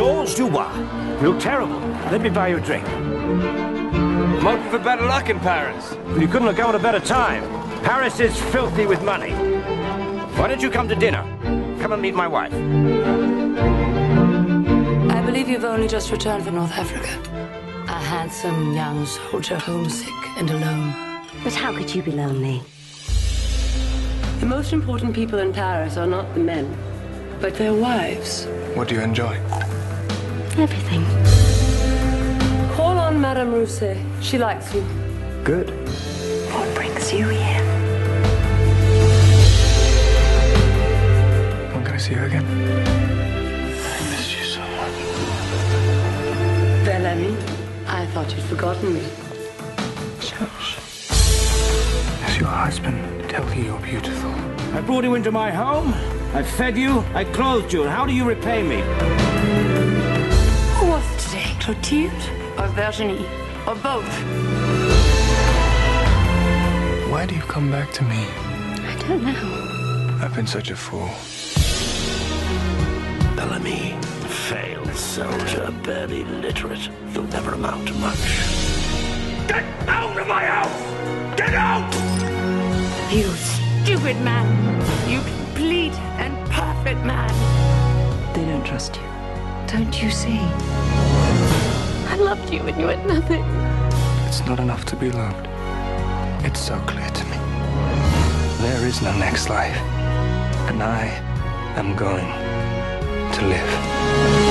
are. You look terrible. Let me buy you a drink. I'm hoping for better luck in Paris. You couldn't have come at a better time. Paris is filthy with money. Why don't you come to dinner? Come and meet my wife. I believe you've only just returned from North Africa. A handsome young soldier, homesick and alone. But how could you be lonely? The most important people in Paris are not the men, but their wives. What do you enjoy? Everything. Call on Madame Rousset. She likes you. Good. What brings you here? When can I see you again? I missed you so much. Bel Ami, I thought you'd forgotten me. Serge. Does your husband tell you you're beautiful? I brought you into my home. I fed you. I clothed you. How do you repay me? Clotilde or Virginie? Or both? Why do you come back to me? I don't know. I've been such a fool. Bel Ami, failed soldier, barely literate. You'll never amount to much. Get out of my house! Get out! You stupid man! You complete and perfect man! They don't trust you. Don't you see? I loved you and you had nothing. It's not enough to be loved. It's so clear to me. There is no next life. And I am going to live.